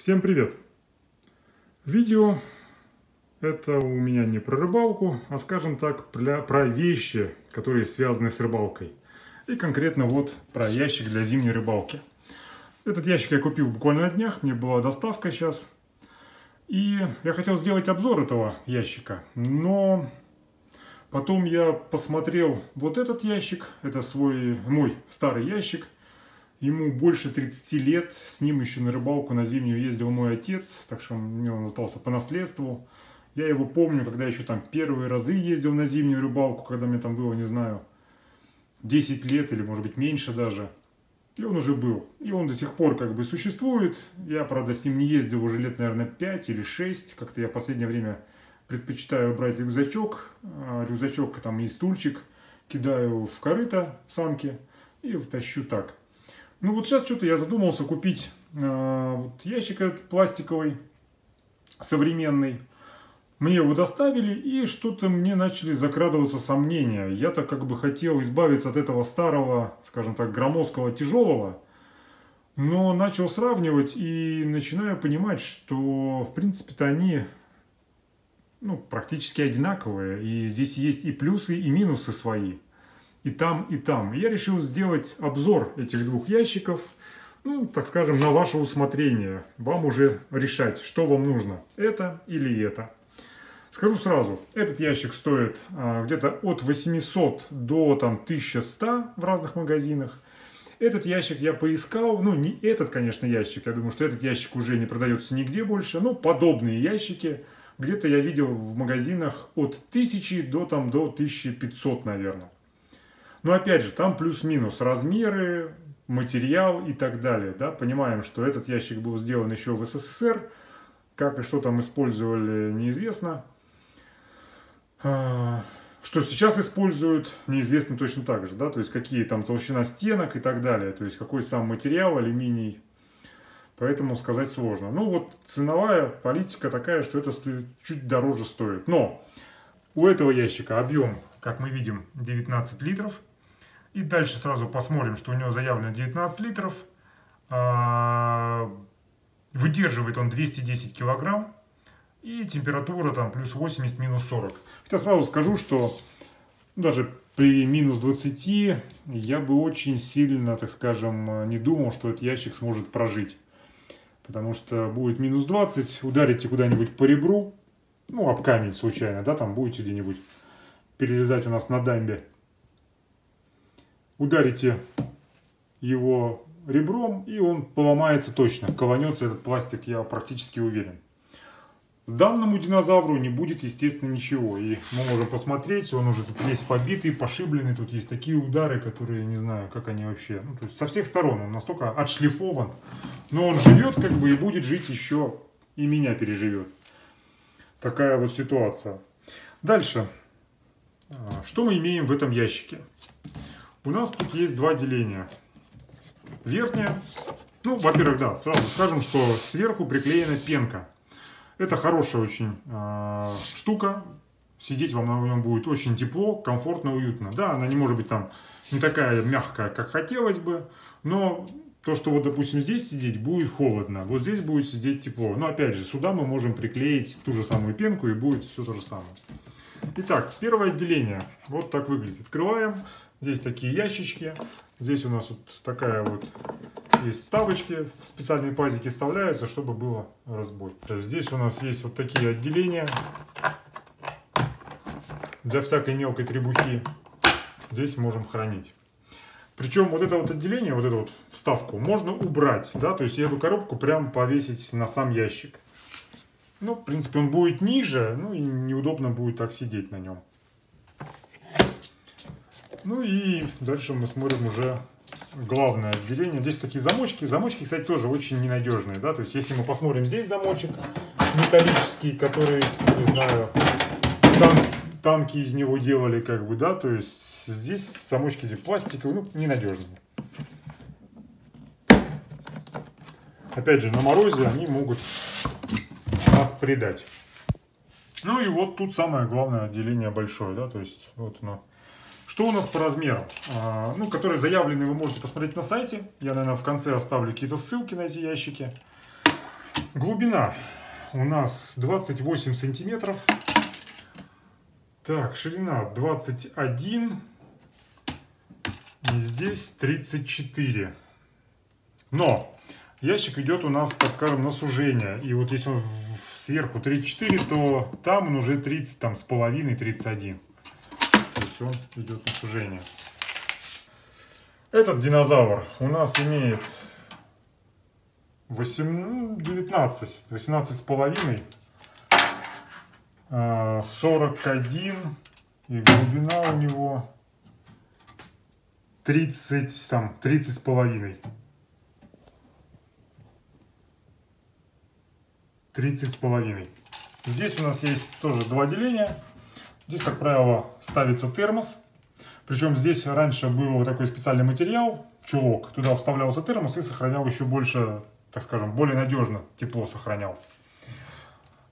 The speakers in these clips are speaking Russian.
Всем привет! Видео это у меня не про рыбалку, а скажем так, про, вещи, которые связаны с рыбалкой. И конкретно вот про ящик для зимней рыбалки. Этот ящик я купил буквально на днях, мне была доставка сейчас. И я хотел сделать обзор этого ящика, но потом я посмотрел вот этот ящик, это свой мой старый ящик – Ему больше 30 лет, с ним еще на рыбалку на зимнюю ездил мой отец, так что мне он остался по наследству. Я его помню, когда еще там первые разы ездил на зимнюю рыбалку, когда мне там было, не знаю, 10 лет или может быть меньше даже. И он уже был. И он до сих пор как бы существует. Я, правда, с ним не ездил уже лет, наверное, 5 или 6. Как-то я в последнее время предпочитаю брать рюкзачок. А рюкзачок там и стульчик. Кидаю в корыто санки и тащу так. Ну вот сейчас что-то я задумался купить э, вот ящик этот пластиковый, современный. Мне его доставили, и что-то мне начали закрадываться сомнения. Я-то как бы хотел избавиться от этого старого, скажем так, громоздкого, тяжелого. Но начал сравнивать и начинаю понимать, что в принципе-то они ну, практически одинаковые. И здесь есть и плюсы, и минусы свои и там, и там. я решил сделать обзор этих двух ящиков, ну, так скажем, на ваше усмотрение. Вам уже решать, что вам нужно, это или это. Скажу сразу, этот ящик стоит а, где-то от 800 до там, 1100 в разных магазинах. Этот ящик я поискал, ну не этот, конечно, ящик, я думаю, что этот ящик уже не продается нигде больше, но подобные ящики где-то я видел в магазинах от 1000 до, там, до 1500, наверное. Но опять же, там плюс-минус размеры, материал и так далее. Да? Понимаем, что этот ящик был сделан еще в СССР. Как и что там использовали, неизвестно. А, что сейчас используют, неизвестно точно так же. Да? То есть, какие там толщина стенок и так далее. То есть, какой сам материал, алюминий. Поэтому сказать сложно. Ну вот ценовая политика такая, что это чуть дороже стоит. Но у этого ящика объем, как мы видим, 19 литров. И дальше сразу посмотрим, что у него заявлено 19 литров. А, выдерживает он 210 килограмм. И температура там плюс 80, минус 40. Хотя сразу скажу, что даже при минус 20 я бы очень сильно, так скажем, не думал, что этот ящик сможет прожить. Потому что будет минус 20, ударите куда-нибудь по ребру, ну, об камень случайно, да, там будете где-нибудь перелезать у нас на дамбе ударите его ребром, и он поломается точно. Колонется этот пластик, я практически уверен. Данному динозавру не будет, естественно, ничего. И мы можем посмотреть, он уже тут весь побитый, пошибленный. Тут есть такие удары, которые, не знаю, как они вообще... Ну, то есть со всех сторон он настолько отшлифован. Но он живет, как бы, и будет жить еще, и меня переживет. Такая вот ситуация. Дальше. А, что мы имеем в этом ящике? У нас тут есть два деления. Верхняя, ну, во-первых, да, сразу скажем, что сверху приклеена пенка. Это хорошая очень э, штука. Сидеть вам на нем будет очень тепло, комфортно, уютно. Да, она не может быть там не такая мягкая, как хотелось бы, но то, что вот, допустим, здесь сидеть, будет холодно, вот здесь будет сидеть тепло. Но опять же, сюда мы можем приклеить ту же самую пенку и будет все то же самое. Итак, первое отделение. Вот так выглядит. Открываем. Здесь такие ящички. Здесь у нас вот такая вот есть ставочки. В специальные пазики вставляются, чтобы было разбой. Здесь у нас есть вот такие отделения. Для всякой мелкой требухи. Здесь можем хранить. Причем вот это вот отделение, вот эту вот вставку можно убрать, да, то есть эту коробку прям повесить на сам ящик. Ну, в принципе, он будет ниже, ну и неудобно будет так сидеть на нем. Ну и дальше мы смотрим уже главное отделение. Здесь такие замочки. Замочки, кстати, тоже очень ненадежные. Да? То есть, если мы посмотрим здесь замочек металлический, который, не знаю, тан танки из него делали, как бы, да, то есть здесь замочки пластиковые, ну, ненадежные. Опять же, на морозе они могут нас предать. Ну и вот тут самое главное отделение большое, да, то есть вот оно что у нас по размерам? А, ну, которые заявлены, вы можете посмотреть на сайте. Я, наверное, в конце оставлю какие-то ссылки на эти ящики. Глубина у нас 28 сантиметров. Так, ширина 21. И здесь 34. Но ящик идет у нас, так скажем, на сужение. И вот если он сверху 34, то там он уже 30, там с половиной 31. Он идет на сужение. Этот динозавр у нас имеет 8, 19, 18 с половиной, 41 и глубина у него 30, там, 30 с половиной. 30 с половиной. Здесь у нас есть тоже два деления. Здесь, как правило, ставится термос. Причем здесь раньше был такой специальный материал, чулок. Туда вставлялся термос и сохранял еще больше, так скажем, более надежно тепло сохранял.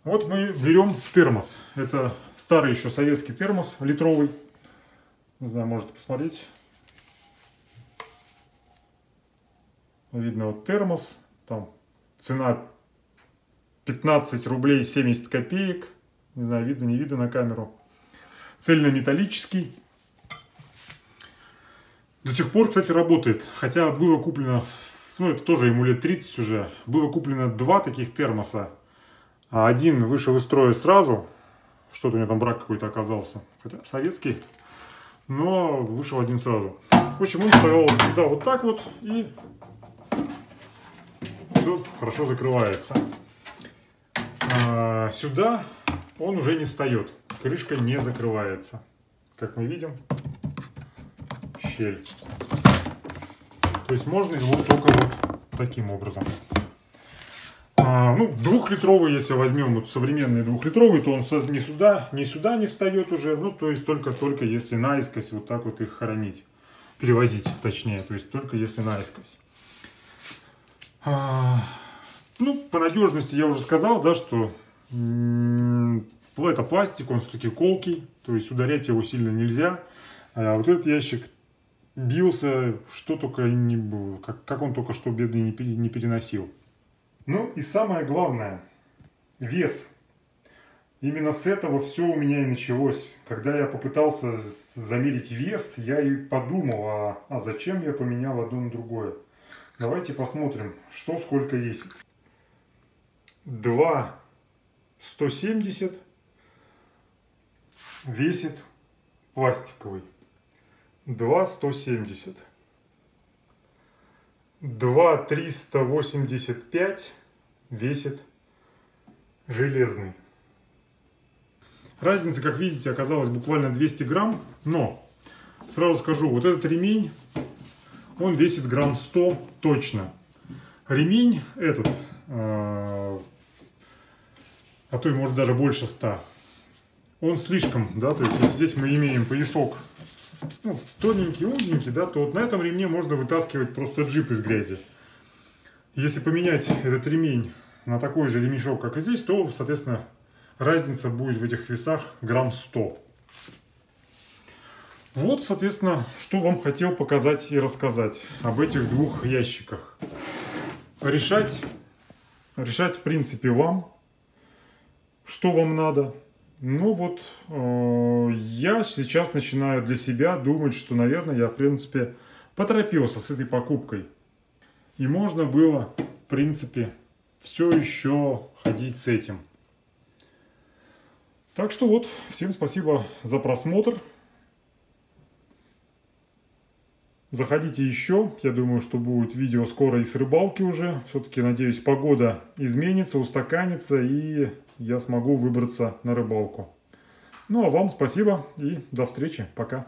Вот мы берем термос. Это старый еще советский термос, литровый. Не знаю, можете посмотреть. Видно вот термос. Там цена 15 рублей 70 копеек. Не знаю, видно, не видно на камеру. Цельнометаллический. До сих пор, кстати, работает. Хотя было куплено, ну это тоже ему лет 30 уже, было куплено два таких термоса. А один вышел из строя сразу. Что-то у него там брак какой-то оказался. Хотя советский. Но вышел один сразу. В общем, он стоял сюда вот так вот. И все хорошо закрывается. А сюда он уже не встает. Крышка не закрывается. Как мы видим, щель. То есть можно его только вот таким образом. А, ну, двухлитровый, если возьмем вот современный двухлитровый, то он ни сюда, ни сюда не встает уже. Ну, то есть только-только если наискось вот так вот их хоронить. Перевозить, точнее. То есть только если наискось. А, ну, по надежности я уже сказал, да, что это пластик, он все-таки колкий. То есть ударять его сильно нельзя. А вот этот ящик бился, что только не было, как, как он только что бедный не, не переносил. Ну и самое главное, вес. Именно с этого все у меня и началось. Когда я попытался замерить вес, я и подумал, а, а зачем я поменял одно на другое. Давайте посмотрим, что сколько есть. 2 170 весит пластиковый. 2 170. 2 385 весит железный. Разница, как видите, оказалась буквально 200 грамм, но сразу скажу, вот этот ремень, он весит грамм 100 точно. Ремень этот, э, а то и может даже больше 100, он слишком, да, то есть если здесь мы имеем поясок ну, тоненький, узенький, да, то вот на этом ремне можно вытаскивать просто джип из грязи. Если поменять этот ремень на такой же ремешок, как и здесь, то, соответственно, разница будет в этих весах грамм 100. Вот, соответственно, что вам хотел показать и рассказать об этих двух ящиках. Решать, решать в принципе вам, что вам надо. Ну вот, э, я сейчас начинаю для себя думать, что, наверное, я, в принципе, поторопился с этой покупкой. И можно было, в принципе, все еще ходить с этим. Так что вот, всем спасибо за просмотр. Заходите еще, я думаю, что будет видео скоро и с рыбалки уже. Все-таки, надеюсь, погода изменится, устаканится и я смогу выбраться на рыбалку. Ну а вам спасибо и до встречи. Пока.